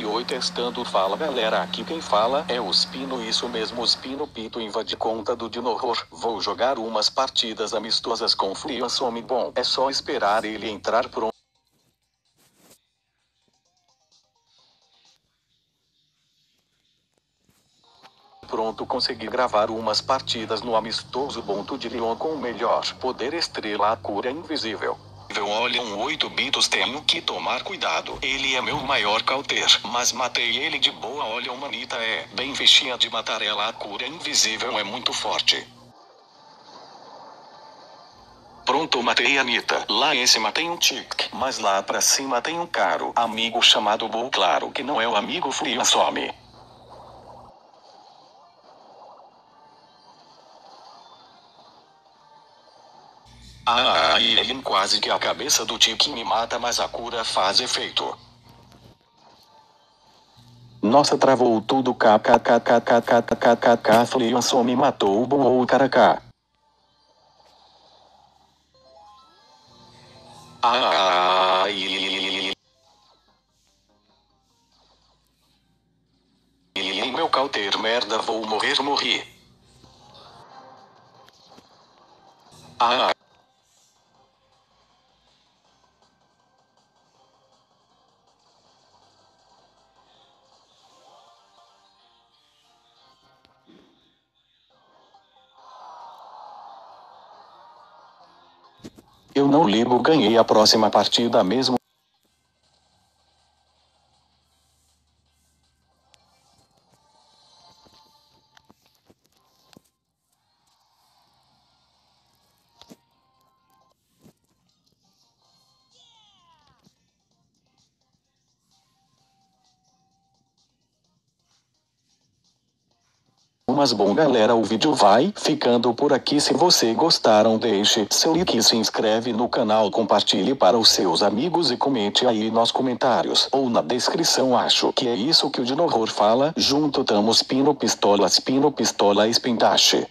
oi oi testando fala galera aqui quem fala é o Spino isso mesmo o Spino Pito invade conta do Dino Horror. Vou jogar umas partidas amistosas com Fliansome bom é só esperar ele entrar pronto pronto consegui gravar umas partidas no amistoso Bonto de Leon com o melhor poder estrela a cura invisível Olha um 8 bitos tenho que tomar cuidado. Ele é meu maior cauter, mas matei ele de boa. Olha, o manita é bem fichinha de matar ela. A cura invisível é muito forte. Pronto, matei a Anitta. Lá em cima tem um tic, mas lá pra cima tem um caro amigo chamado Bull. Claro que não é o amigo Frio some. Ah, ele quase que a cabeça do Tiki me mata, mas a cura faz efeito. Nossa, travou tudo. KKKKKKKKK. Fleanson me matou o bom ou o caracá. Ah, meu cauter merda, vou morrer, morri. Ah. Eu não ligo, ganhei a próxima partida mesmo. Mas bom galera o vídeo vai ficando por aqui. Se você gostaram deixe seu like se inscreve no canal. Compartilhe para os seus amigos e comente aí nos comentários ou na descrição. Acho que é isso que o Dino Horror fala. Junto tamo Pino Pistola Spino Pistola Espindache.